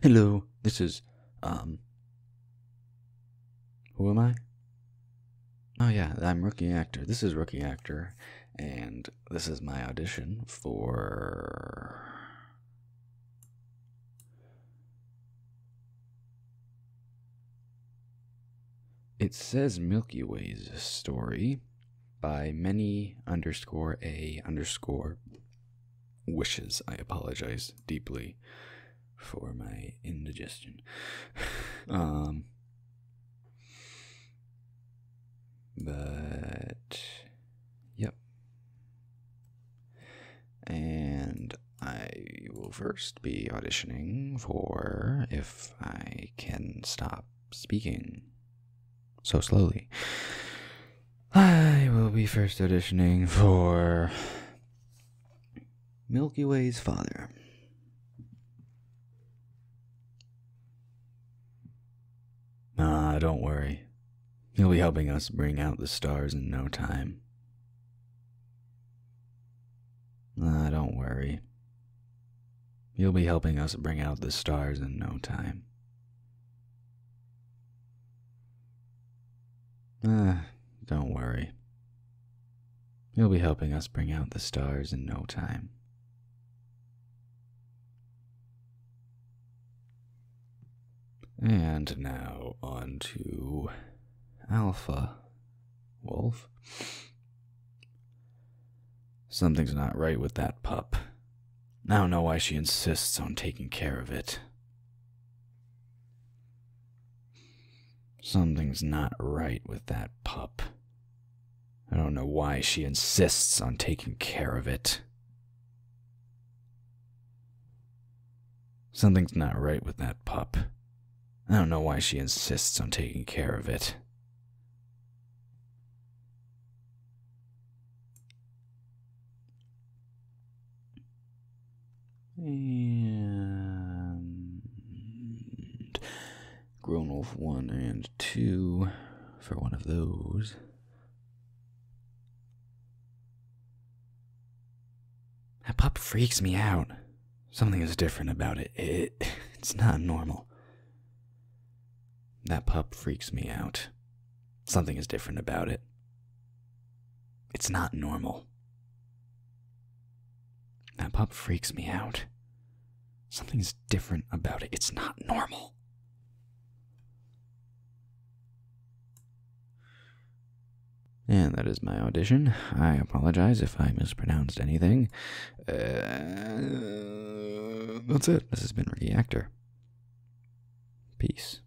Hello, this is, um, who am I? Oh, yeah, I'm Rookie Actor. This is Rookie Actor, and this is my audition for. It says Milky Way's story by many underscore a underscore wishes. I apologize deeply for my indigestion. um, but yep. And I will first be auditioning for if I can stop speaking so slowly. I will be first auditioning for Milky Way's father. Ah, don't worry. He'll be helping us bring out the stars in no time. Ah, don't worry. He'll be helping us bring out the stars in no time. Ah, don't worry. He'll be helping us bring out the stars in no time. And now on to Alpha Wolf. Something's not right with that pup. I don't know why she insists on taking care of it. Something's not right with that pup. I don't know why she insists on taking care of it. Something's not right with that pup. I don't know why she insists on taking care of it. And Grown Wolf 1 and 2 for one of those. That pup freaks me out. Something is different about it. it it's not normal. That pup freaks me out. Something is different about it. It's not normal. That pup freaks me out. Something's different about it. It's not normal. And that is my audition. I apologize if I mispronounced anything. Uh, that's it. This has been Rookie Actor. Peace.